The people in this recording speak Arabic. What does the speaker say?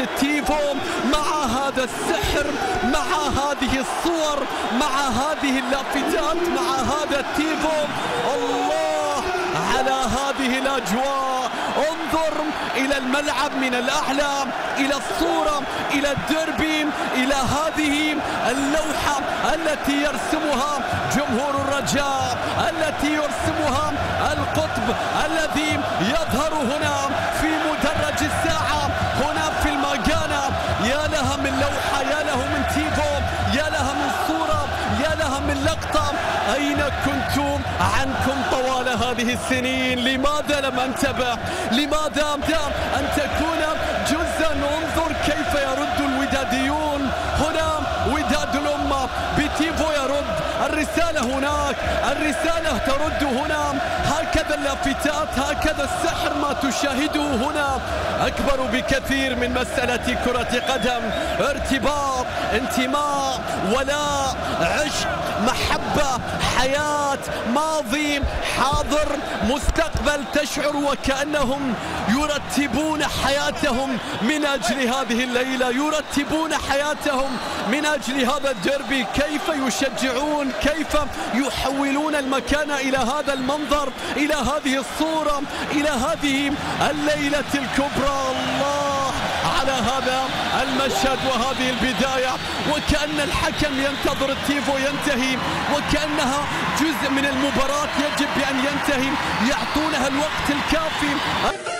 التيفو مع هذا السحر مع هذه الصور مع هذه اللافتات مع هذا التيفو الله على هذه الأجواء. انظر إلى الملعب من الأعلى إلى الصورة إلى الدربي إلى هذه اللوحة التي يرسمها جمهور الرجاء التي يرسمها القطب الذي يظهر هنا. أين كنتم؟ عنكم طوال هذه السنين. لماذا لم أنتبه؟ لماذا أن تكون جزءا انظر كيف يرد الوداديون. هنا وداد الأمة. بتيفو يرد. الرسالة هناك. الرسالة ترد هنا. هكذا اللافتات هكذا السحر ما تشاهده هنا. أكبر بكثير من مسألة كرة قدم. ارتباط انتماء ولاء عشق محبة. حياة ماضي حاضر مستقبل تشعر وكأنهم يرتبون حياتهم من أجل هذه الليلة يرتبون حياتهم من أجل هذا الديربي كيف يشجعون؟ كيف يحولون المكان إلى هذا المنظر إلى هذه الصورة إلى هذه الليلة الكبرى؟ الله هذا المشهد وهذه البداية وكأن الحكم ينتظر التيفو ينتهي وكأنها جزء من المباراة يجب بأن ينتهي يعطونها الوقت الكافي.